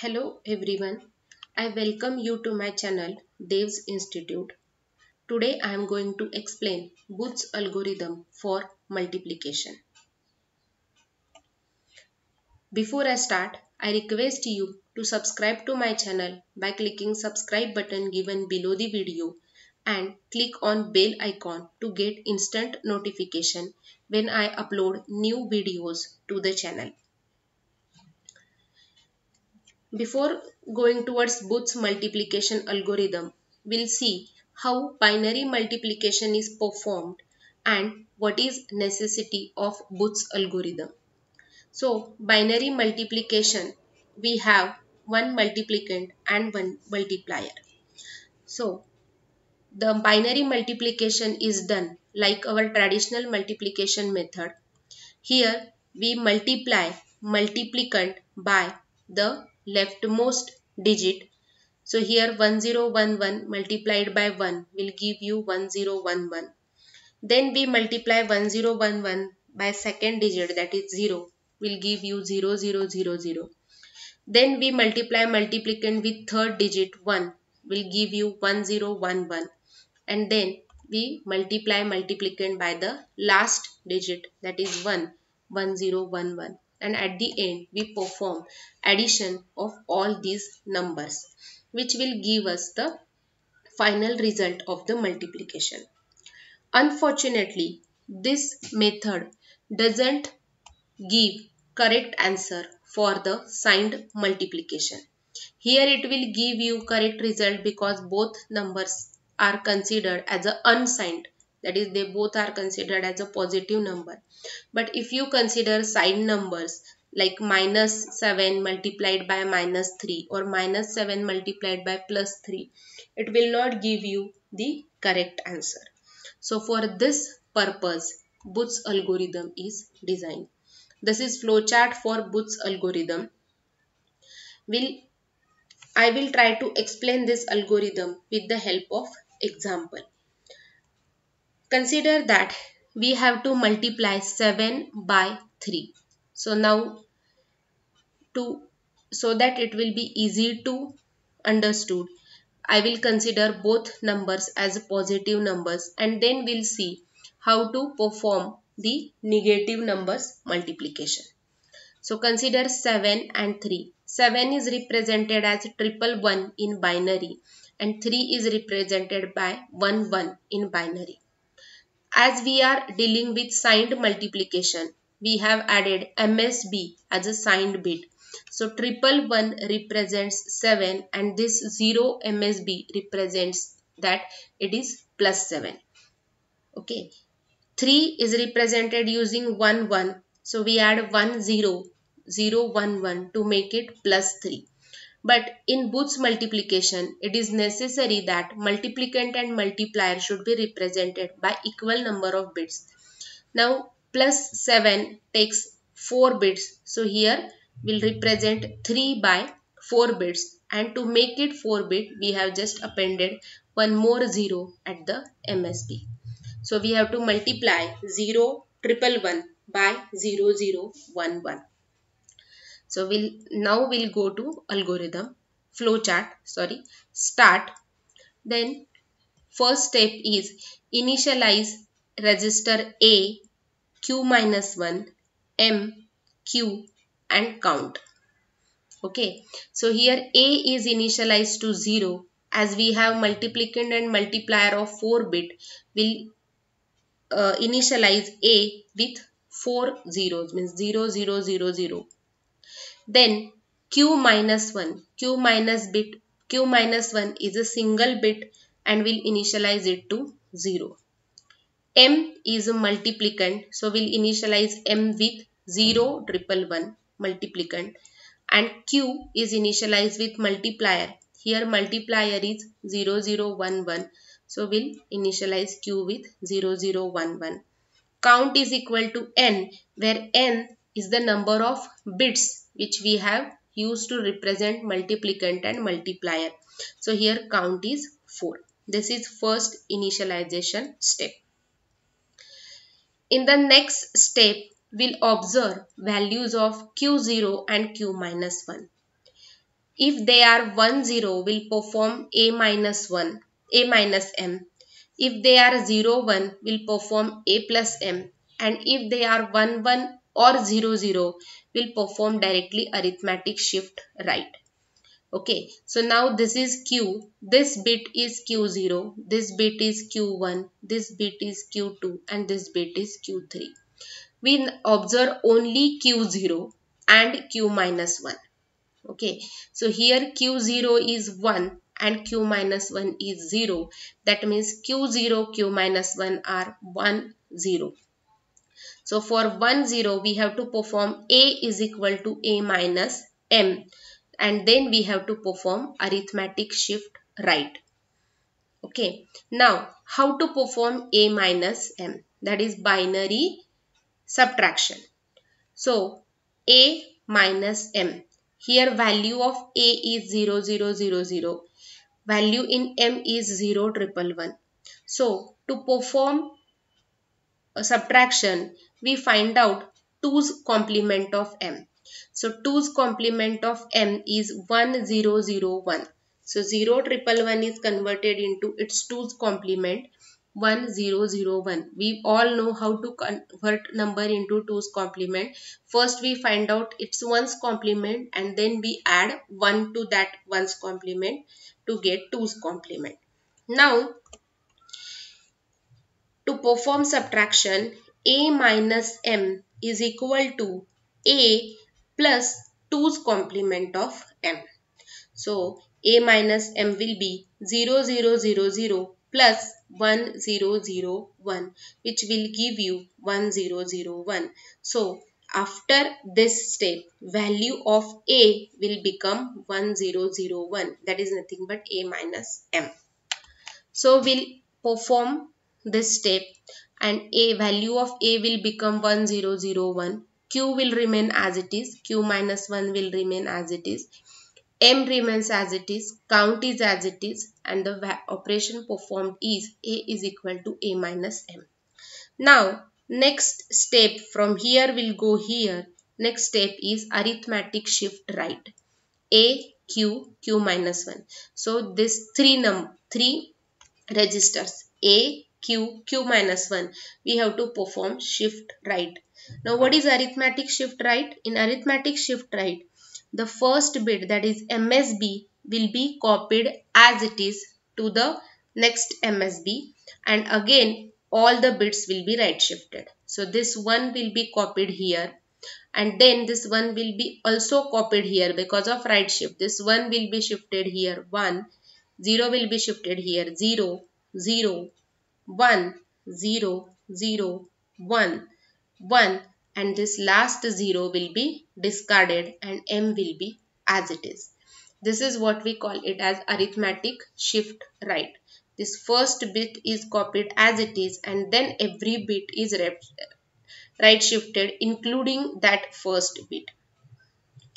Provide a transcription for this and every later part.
Hello everyone. I welcome you to my channel Deo's Institute. Today I am going to explain Booth's algorithm for multiplication. Before I start, I request you to subscribe to my channel by clicking subscribe button given below the video and click on bell icon to get instant notification when I upload new videos to the channel. Before going towards Booth's multiplication algorithm, we'll see how binary multiplication is performed and what is necessity of Booth's algorithm. So, binary multiplication, we have one multiplicand and one multiplier. So, the binary multiplication is done like our traditional multiplication method. Here, we multiply multiplicand by the leftmost digit. So here 1011 multiplied by 1 will give you 1011. Then we multiply 1011 by second digit that is 0 will give you 0000. Then we multiply multiplicand with third digit 1 will give you 1011 and then we multiply multiplicand by the last digit that is 1 1011 and at the end we perform addition of all these numbers which will give us the final result of the multiplication. Unfortunately, this method doesn't give correct answer for the signed multiplication. Here it will give you correct result because both numbers are considered as a unsigned that is they both are considered as a positive number. But if you consider signed numbers like minus 7 multiplied by minus 3 or minus 7 multiplied by plus 3 it will not give you the correct answer. So for this purpose Booth's algorithm is designed. This is flowchart for Booth's algorithm. Will I will try to explain this algorithm with the help of example Consider that we have to multiply 7 by 3. So now to so that it will be easy to understood I will consider both numbers as positive numbers and then we'll see how to perform the negative numbers multiplication. So consider 7 and 3. 7 is represented as triple 1 in binary and 3 is represented by 1 1 in binary. As we are dealing with signed multiplication, we have added MSB as a signed bit. So triple one represents 7 and this 0 MSB represents that it is plus 7. Okay. 3 is represented using 1 1. So we add 1 0, 0 1 1 to make it plus 3. But in Booth's multiplication, it is necessary that multiplicand and multiplier should be represented by equal number of bits. Now plus 7 takes 4 bits. So here we will represent 3 by 4 bits and to make it 4 bit we have just appended one more 0 at the MSB. So we have to multiply 0 triple 1 by 0011. So we'll now we'll go to algorithm flowchart sorry start. Then first step is initialize register A Q minus 1 M Q and count. Okay. So here A is initialized to 0 as we have multiplicand and multiplier of 4 bit We will uh, initialize A with 4 zeros means 0 0 0 0 then q minus 1, q minus bit, q minus 1 is a single bit and we'll initialize it to 0. m is a multiplicand so we'll initialize m with 0 triple 1 multiplicand and q is initialized with multiplier. Here multiplier is 0011 so we'll initialize q with 0011. Count is equal to n where n is the number of bits which we have used to represent multiplicand and multiplier. So here count is 4. This is first initialization step. In the next step, we'll observe values of Q0 and Q minus 1. if they are 1 0 we'll perform a minus 1 a minus m if they are 0 1 we will perform a plus m and if they are 1 1 or 0 0 will perform directly arithmetic shift right. Okay. So now this is q. This bit is q0 this bit is q1 this bit is q2 and this bit is q3 we observe only q0 and q minus 1 okay. So here q0 is 1 and q minus 1 is 0 that means q0 q minus 1 are 1 0 so for 1 0 we have to perform a is equal to a minus m and then we have to perform arithmetic shift right. Okay. Now, how to perform A minus M? That is binary subtraction. So, A minus M. Here value of A is 0, 0, 0, 0. Value in M is 0, triple 1. So, to perform subtraction, we find out 2's complement of M. So 2's complement of m is 1001. So 0 triple 1 is converted into its 2's complement 1001. We all know how to convert number into 2's complement. First we find out its 1's complement and then we add 1 to that 1's complement to get 2's complement. Now to perform subtraction a minus m is equal to a plus 2's complement of m. So a minus m will be 0 0 0 0 plus 1 0 0 1 which will give you 1 0 0 1. So after this step value of a will become 1 0 0 1 that is nothing but a minus m. So we'll perform this step and a value of a will become 1001 q will remain as it is. Q minus 1 will remain as it is. M remains as it is. Count is as it is. And the operation performed is a is equal to a minus m. Now next step from here will go here. Next step is arithmetic shift right. A q q minus 1 so this three num three registers a q q minus 1 we have to perform shift right now what is arithmetic shift right? In arithmetic shift right, the first bit that is MSB will be copied as it is to the next MSB and again all the bits will be right shifted. So this one will be copied here and then this one will be also copied here because of right shift. This one will be shifted here 1, 0 will be shifted here 0, 0, 1, 0, 0, 1 1 and this last 0 will be discarded and m will be as it is. This is what we call it as arithmetic shift right. This first bit is copied as it is and then every bit is right shifted including that first bit.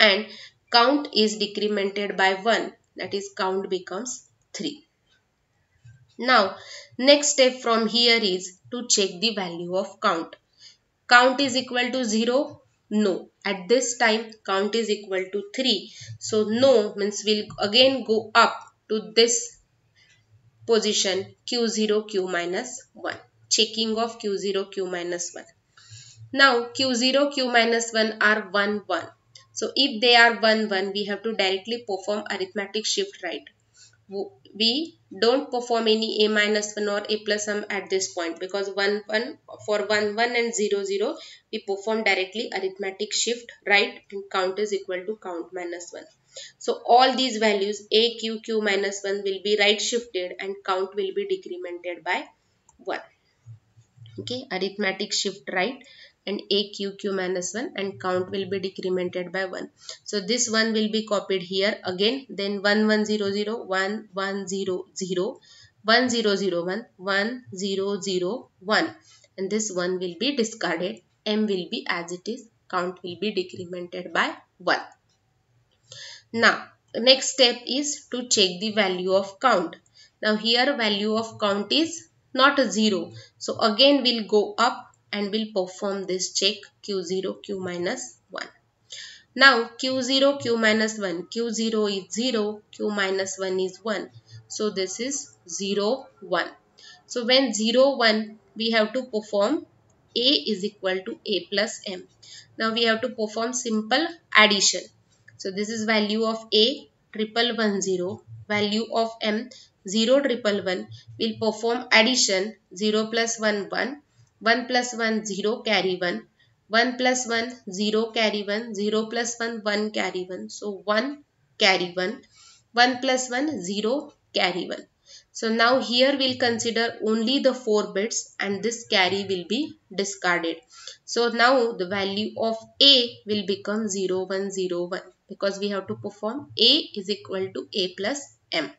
And count is decremented by 1 that is count becomes 3. Now next step from here is to check the value of count. Count is equal to 0 no. At this time count is equal to 3 so no means we'll again go up to this position q0 q minus 1 checking of q0 q minus 1 now q0 q minus 1 are 1 1 so if they are 1 1 we have to directly perform arithmetic shift right? We don't perform any a minus 1 or a plus sum at this point because 1 1 for 1 1 and 0 0 we perform directly arithmetic shift right and count is equal to count minus 1 so all these values a q q minus 1 will be right shifted and count will be decremented by 1 okay arithmetic shift right and a q q minus 1 and count will be decremented by 1 so this one will be copied here again. Then 1 1 0 0 1 1 0 0 1 0 0 1 1 0 0 1 and this one will be discarded. M will be as it is. Count will be decremented by 1 now next step is to check the value of count. Now here value of count is not a 0 so again we'll go up and will perform this check q0 q minus 1 Now Q0, Q minus 1. Q0 is 0, Q minus 1 is 1. So this is 0, 1. So when 0, 1, we have to perform A is equal to A plus M. Now we have to perform simple addition. So this is value of A triple one zero, value of M 0 triple 1 will perform addition 0 plus 1 1, 1 plus 1 0 carry 1, 1 plus 1 0 carry 1, 0 plus 1 1 carry 1. So 1 carry 1, 1 plus 1 0 carry 1. So now here we'll consider only the 4 bits and this carry will be discarded. So now the value of A will become 0101 because we have to perform A is equal to A plus M.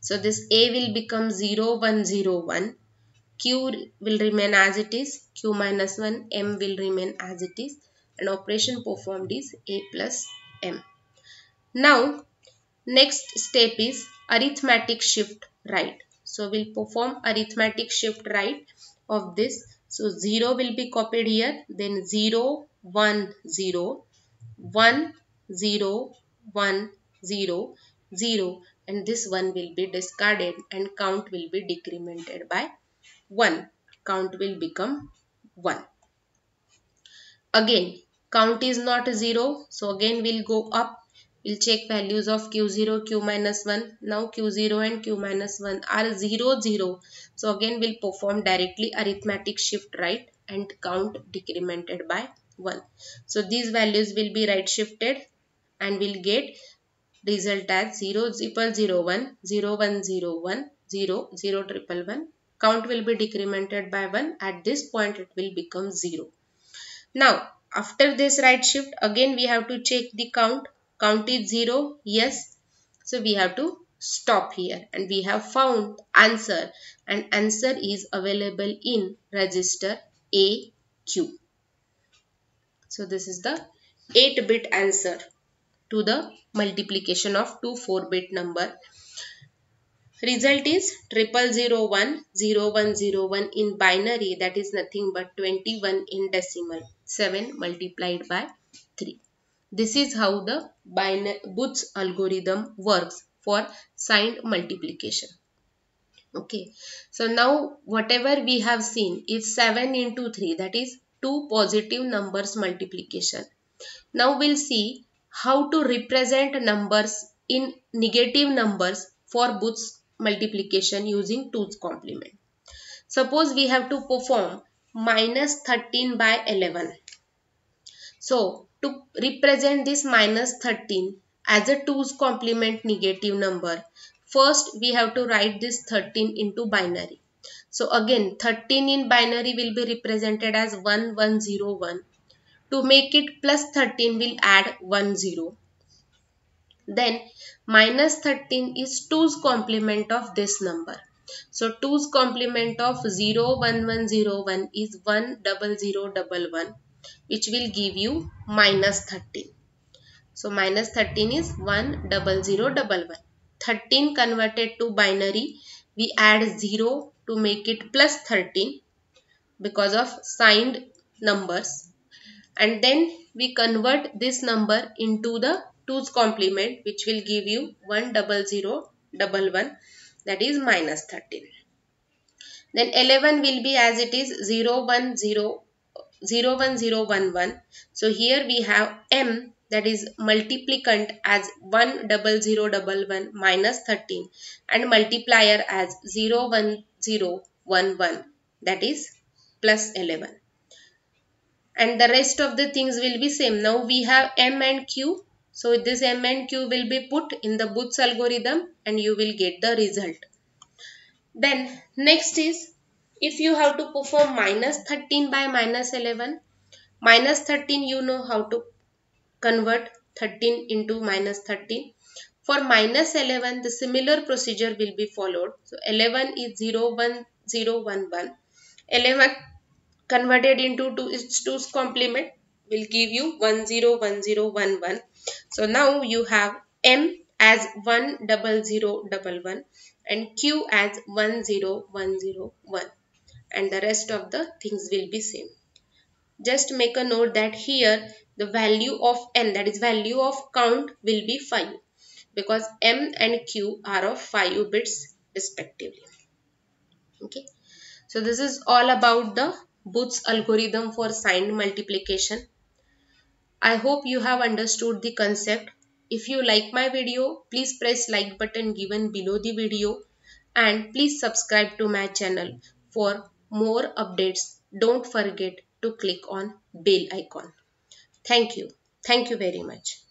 So this A will become 0101. Q will remain as it is. Q minus 1. M will remain as it is. And operation performed is A plus M. Now next step is arithmetic shift right. So we'll perform arithmetic shift right of this. So 0 will be copied here. Then 0, 1, 0, 1, 0, 1, 0, 0 and this 1 will be discarded and count will be decremented by 1. Count will become 1. Again count is not 0 so again we'll go up We'll check values of Q0, Q minus 1. Now Q0 and Q minus 1 are 0, 0. So again we'll perform directly arithmetic shift right and count decremented by 1. So these values will be right shifted and we'll get result as 0 0 0 1 0 1 0 1 0 0 triple 1. Count will be decremented by 1. At this point it will become 0. Now after this right shift again we have to check the count. Count is 0 yes. So we have to stop here. And we have found answer. And answer is available in register AQ so this is the 8 bit answer to the multiplication of two 4 bit number result is triple zero one zero one zero one in binary that is nothing but 21 in decimal 7 multiplied by 3 this is how the Booth's algorithm works for signed multiplication. Okay, so now whatever we have seen is 7 into 3 that is two positive numbers multiplication. Now we'll see how to represent numbers in negative numbers for Booth's multiplication using 2's complement. Suppose we have to perform minus 13 by 11. So to represent this minus 13 as a 2's complement negative number, first we have to write this 13 into binary. So again 13 in binary will be represented as 1101. To make it plus 13 we'll add 10. Then minus 13 is 2's complement of this number. So 2's complement of 01101 is 10011 which will give you minus 13. So minus 13 is 10011. 13 converted to binary we add 0 to make it plus 13 because of signed numbers and then we convert this number into the 2's complement which will give you 10011 that is minus 13. Then 11 will be as it is 010 01011. So here we have m that is multiplicand as 10011 minus 13 and multiplier as 01011 that is plus 11 and the rest of the things will be same now we have m and q so this m and q will be put in the Booth's algorithm and you will get the result then next is if you have to perform minus 13 by minus 11, minus 13 you know how to convert 13 into minus 13. For minus 11 the similar procedure will be followed. So 11 is 0, 1, 0, 1, 1. 11 converted into 2 its 2's complement will give you 1, 0, 1, 0, 1, 1. So now you have m as 1, double 0, double 1 and q as 1, 0, 1, 0, 1 and the rest of the things will be same. Just make a note that here the value of n that is value of count will be 5 because m and q are of 5 bits respectively. Okay. So this is all about the Booth's algorithm for signed multiplication I hope you have understood the concept. If you like my video please press like button given below the video and please subscribe to my channel for more updates. Don't forget to click on bell icon. Thank you. Thank you very much